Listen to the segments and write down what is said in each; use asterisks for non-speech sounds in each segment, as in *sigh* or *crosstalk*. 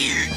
you.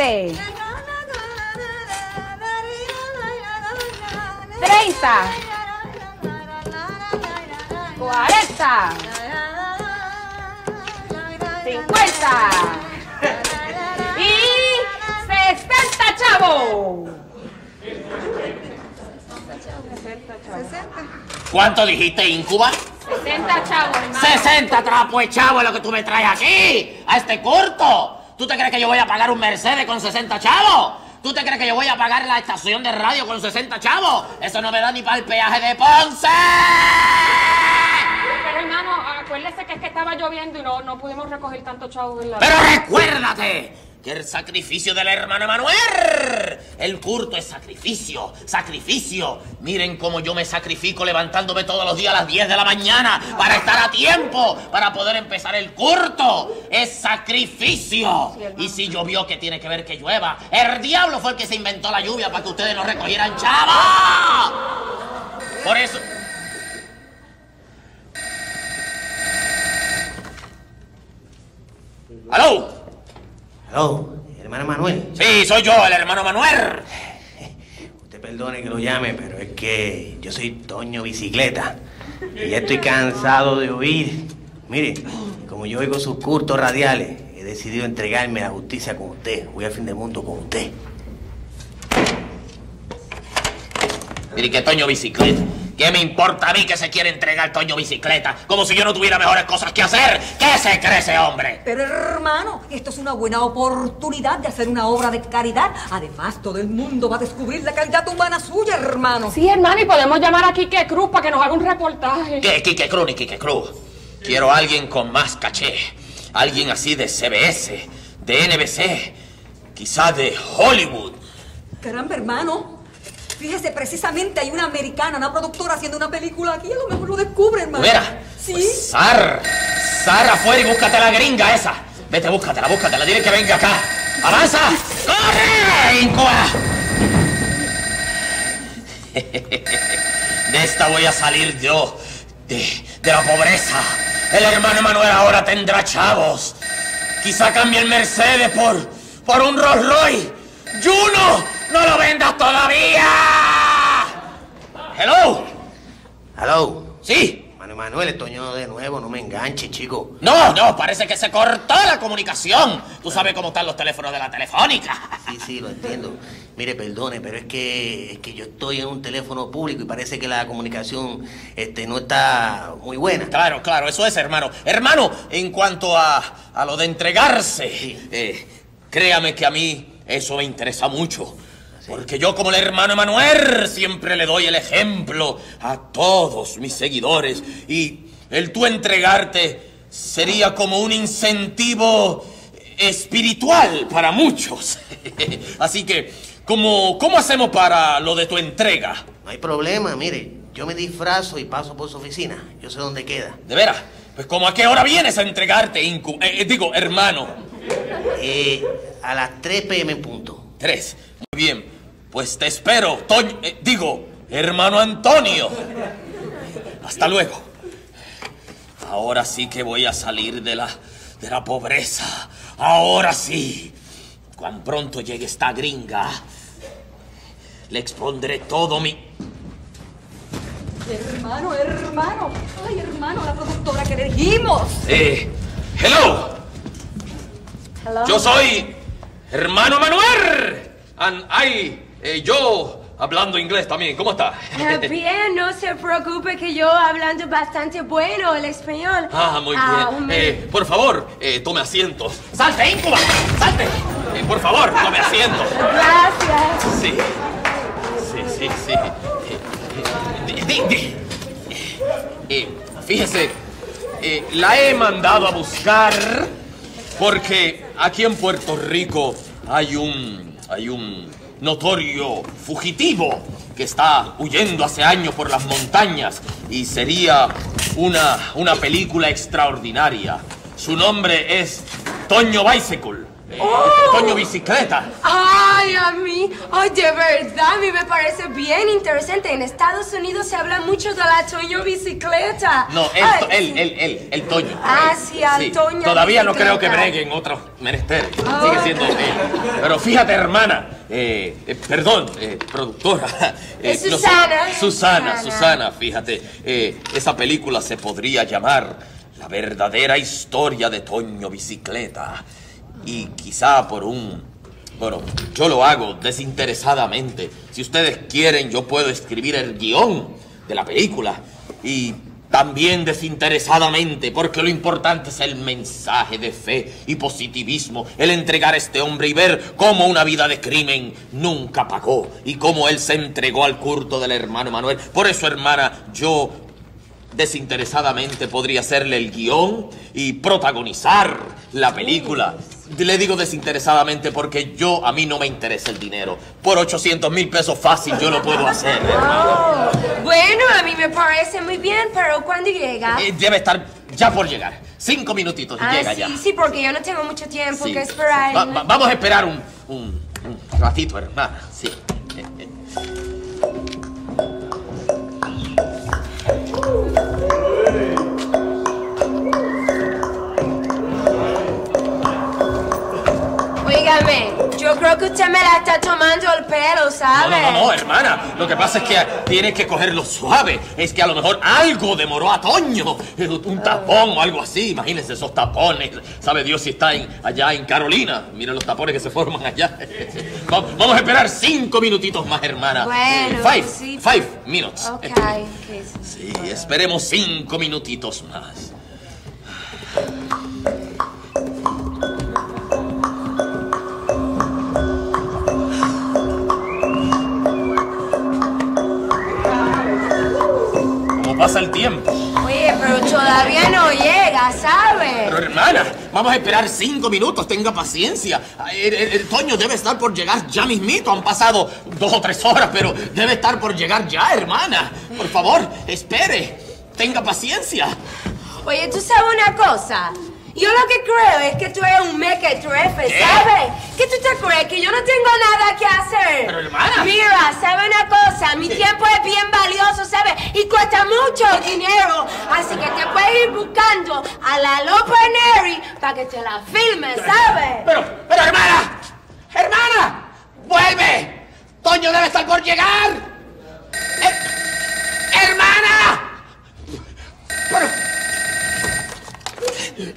20. 30. 40. 50. Y 60, chavo. 60, ¿Cuánto dijiste, Incuba? 60 chavos, hermano. 60 trapos, chavo, lo que tú me traes aquí, a este corto. ¿Tú te crees que yo voy a pagar un Mercedes con 60 chavos? ¿Tú te crees que yo voy a pagar la estación de radio con 60 chavos? Eso no me da ni para el peaje de Ponce. Pero hermano, acuérdese que es que estaba lloviendo y no, no pudimos recoger tanto chavo en la... Pero recuérdate que el sacrificio del hermano Manuel, el culto es sacrificio, sacrificio. Miren cómo yo me sacrifico levantándome todos los días a las 10 de la mañana para estar a tiempo, para poder empezar el culto. Es sacrificio. y si llovió, ¿qué tiene que ver que llueva? El diablo fue el que se inventó la lluvia para que ustedes no recogieran chava. Aló, hermano Manuel. Sí, soy yo, el hermano Manuel. Usted perdone que lo llame, pero es que yo soy Toño Bicicleta. Y ya estoy cansado de oír. Mire, como yo oigo sus curtos radiales, he decidido entregarme a la justicia con usted. Voy al fin del mundo con usted. Mire que Toño Bicicleta. ¿Qué me importa a mí que se quiere entregar Toño Bicicleta? Como si yo no tuviera mejores cosas que hacer. ¿Qué se cree ese hombre? Pero hermano, esto es una buena oportunidad de hacer una obra de caridad. Además, todo el mundo va a descubrir la calidad humana suya, hermano. Sí, hermano, y podemos llamar a Quique Cruz para que nos haga un reportaje. ¿Qué, Quique Cruz ni Quique Cruz? Quiero a alguien con más caché. Alguien así de CBS, de NBC, quizá de Hollywood. Caramba, hermano. Fíjese, precisamente hay una americana, una productora haciendo una película aquí. A lo mejor lo descubre, hermano. Mira, Sí. pues, Sar, Sar afuera y búscate la gringa esa. Vete, búscatela, búscatela, dile que venga acá. ¡Avanza! ¡Corre, Incoa! *laughs* De esta voy a salir yo, de, de la pobreza. El hermano Manuel ahora tendrá chavos. Quizá cambie el Mercedes por, por un Rolls Royce. ¡Juno! ¡No lo vendas todavía! ¡Hello! Aló. ¿Sí? Manuel Manuel, es Toño de nuevo, no me enganche, chico. No, no, parece que se cortó la comunicación. Tú sabes cómo están los teléfonos de la telefónica. Sí, sí, lo entiendo. Mire, perdone, pero es que, es que yo estoy en un teléfono público y parece que la comunicación este, no está muy buena. Claro, claro, eso es, hermano. Hermano, en cuanto a, a lo de entregarse, eh, créame que a mí eso me interesa mucho. Porque yo como el hermano Emanuel siempre le doy el ejemplo a todos mis seguidores. Y el tú entregarte sería como un incentivo espiritual para muchos. *laughs* Así que, ¿cómo, ¿cómo hacemos para lo de tu entrega? No hay problema, mire, yo me disfrazo y paso por su oficina. Yo sé dónde queda. ¿De veras? Pues como a qué hora vienes a entregarte, Incu? eh, eh, digo, hermano. Eh, a las 3 pm punto. Tres. Muy bien. Pues te espero, Toño. eh, digo, hermano Antonio. Hasta luego. Ahora sí que voy a salir de la, de la pobreza. Ahora sí. Cuán pronto llegue esta gringa, le expondré todo mi... Hermano, hermano. Ay, hermano, la productora que elegimos. Eh, hello. Hello. Yo soy hermano Manuel. And ay, eh, yo hablando inglés también. ¿Cómo está? Ah, Bien, no se preocupe que yo hablando bastante bueno el español. Ah, muy bien. Eh, por favor, eh, tome asiento. ¡Salte, Incuba! ¡Salte! Eh, por favor, tome asiento. Gracias. Sí. Sí, sí, sí. Eh, eh, fíjese, eh, la he mandado a buscar porque aquí en Puerto Rico hay un, hay un notorio fugitivo que está huyendo hace años por las montañas y sería una, una película extraordinaria. Su nombre es Toño Bicycle. Eh, Toño Bicicleta. Ay, a mí, ay, de verdad, a mí me parece bien interesante. En Estados Unidos se habla mucho de la Toño bicicleta. No, él, Ay, él, él, él, el Toño. Ah, sí, al Toño Todavía no creo bicicleta. que breguen otros menesteres. Ah. Sigue siendo él. Pero fíjate, hermana, eh, eh, perdón, eh, productora. *laughs* eh, no Susana. Susana, Susana. Susana, fíjate. eh, esa película se podría llamar La verdadera historia de Toño Bicicleta. Y quizá por un... Bueno, yo lo hago desinteresadamente. Si ustedes quieren, yo puedo escribir el guion de la película. Y también desinteresadamente, porque lo importante es el mensaje de fe y positivismo, el entregar a este hombre y ver cómo una vida de crimen nunca pagó y cómo él se entregó al culto del hermano Manuel. Por eso, hermana, yo desinteresadamente podría hacerle el guion y protagonizar la película. Le digo desinteresadamente porque yo, a mí no me interesa el dinero. Por 800 mil pesos fácil yo lo puedo hacer, hermano. Oh, bueno, a mí me parece muy bien, pero ¿cuándo llega? Eh, debe estar ya por llegar. Cinco minutitos y ah, llega sí, ya. sí, porque yo no tengo mucho tiempo Sí. que esperar. Va- va- vamos a esperar un, un- un ratito, hermana. Sí. Óigame, yo creo que usted me la está tomando el pelo, ¿sabe? no, no, no, hermana. Lo que pasa es que tiene que cogerlo suave. Es que a lo mejor algo demoró a Toño. Un tapón o algo así. Imagínense esos tapones. Sabe Dios si está en- allá en Carolina. Miren los tapones que se forman allá. *laughs* Va- Vamos a esperar cinco minutitos más, hermana. Bueno, Eh, five, sí. five minutes. Ok, ok. Sí, esperemos cinco minutitos más. ¿Cómo pasa el tiempo? Oye, pero todavía no llega, ¿sabe? Pero hermana, vamos a esperar cinco minutos, tenga paciencia. El, el- el Toño debe estar por llegar ya mismito. Han pasado dos o tres horas, pero debe estar por llegar ya, hermana. Por favor, espere. Tenga paciencia. Oye, ¿tú sabes una cosa? Yo lo que creo es que tú eres un mequetrefe. ¿sabes? ¿Qué tú te crees? Que yo no tengo nada que hacer. Pero, hermana. Mira, ¿sabe una cosa? Mi tiempo es bien valioso, ¿sabes? Y cuesta mucho dinero. Así que te puedes ir buscando a la Lopa Neri para que te la filme, ¿sabes? Pero, pero hermana, hermana, vuelve. Toño debe estar por llegar. Eh, hermana. Pero...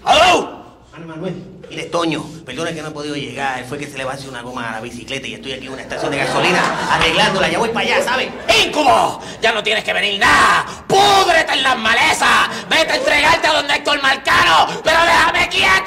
¡Aló! Mano Manuel, mire, Toño, perdona que no he podido llegar. Fue que se le va a hacer una goma a la bicicleta y estoy aquí en una estación de gasolina arreglándola. Ya voy para allá, ¿sabes? ¡Incubo! Ya no tienes que venir nada. ¡Púdrete en las malezas! ¡Vete a entregarte a donde Héctor Marcano! ¡Pero déjame quieto!